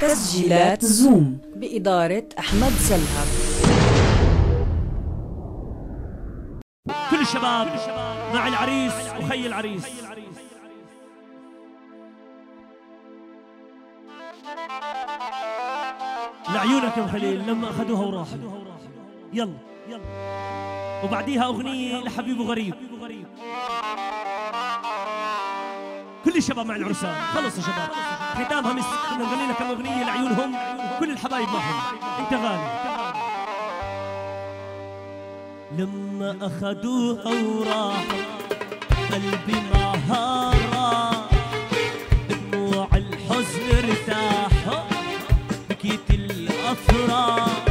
تسجيلات زوم بإدارة أحمد سلهب. كل الشباب مع العريس وخي العريس. لعيونك يا خليل لما أخذوها وراحوا. يلا. وبعديها أغنية لحبيب غريب الشباب مع العرسان. خلصوا شباب. ختامها مس بدنا نغني لك كم اغنيه لعيونهم كل الحبايب معهم. انت غالي. لما اخذوها وراحوا قلبي معها راح دموع الحزن ارتاح بكيت الأفراح.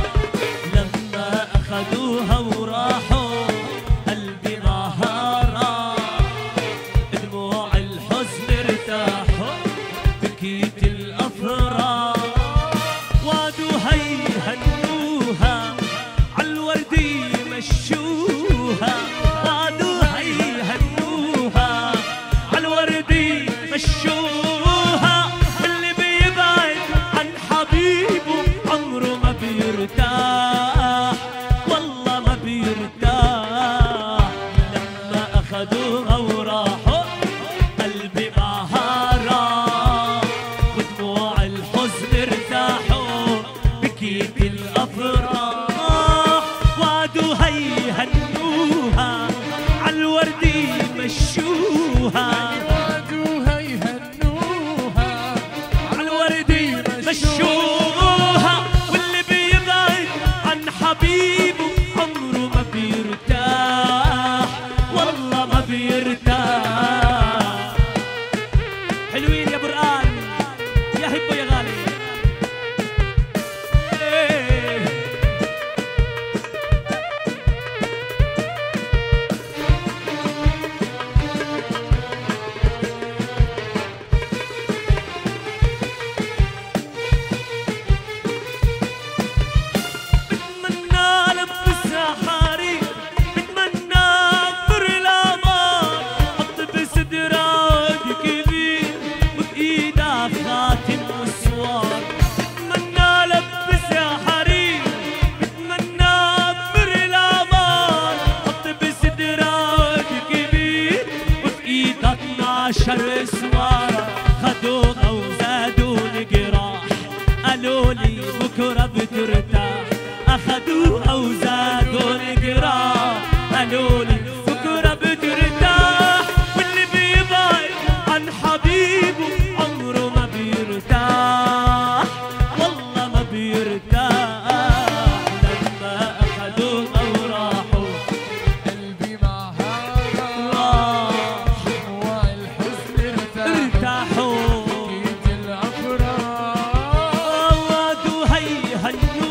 shoot. 还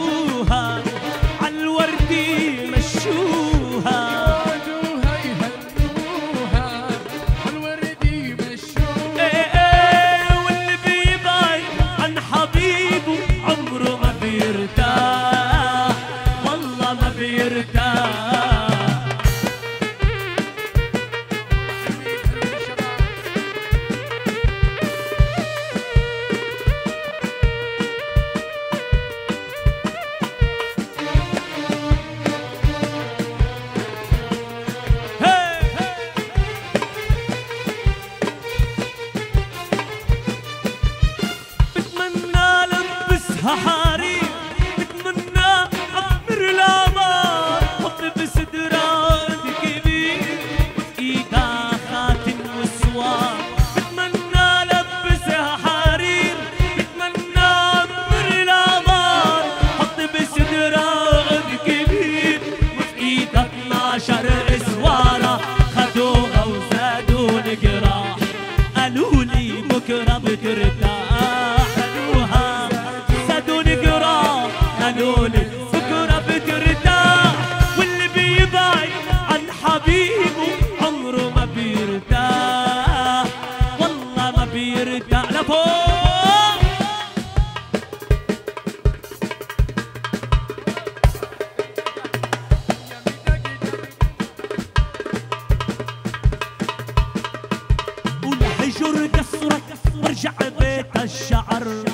انشر قصرك وارجع بيت الشعر.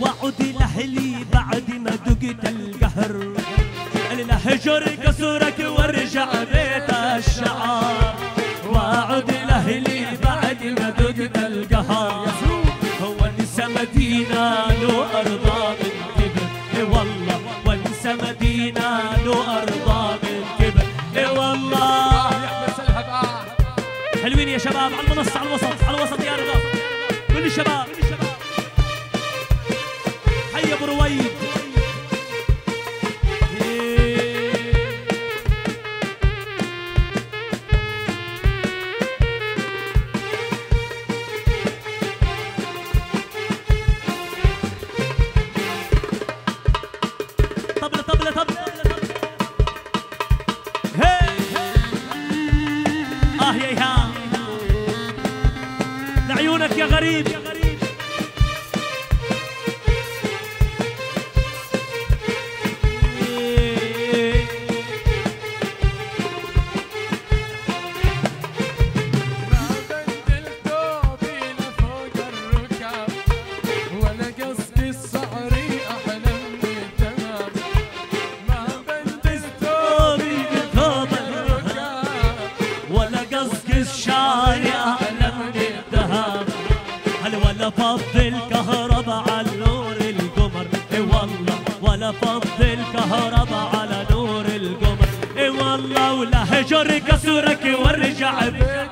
وعد لأهلي بعد ما دقت القهر. هجر قصرك وارجع بيت الشعر. وعد لأهلي بعد ما دقت الشباب حي أبو رويه هجر كسرك ورجع بك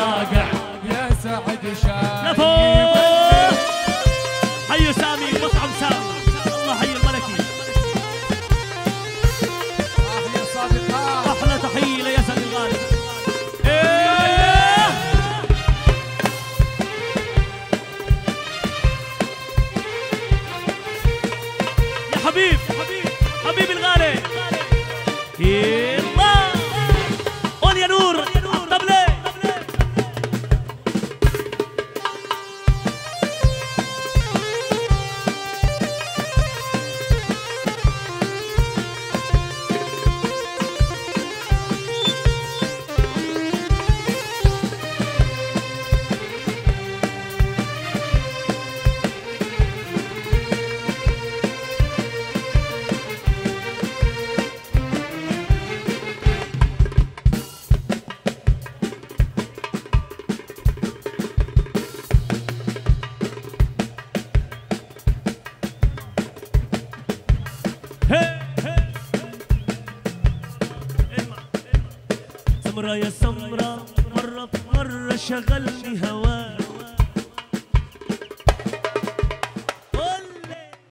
سمرة يا سمرة مرة مرة شغلني هواك